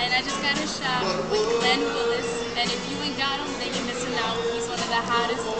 and I just got a shot with Glen Willis. And if you ain't got him, then you're missing out. He's one of the hottest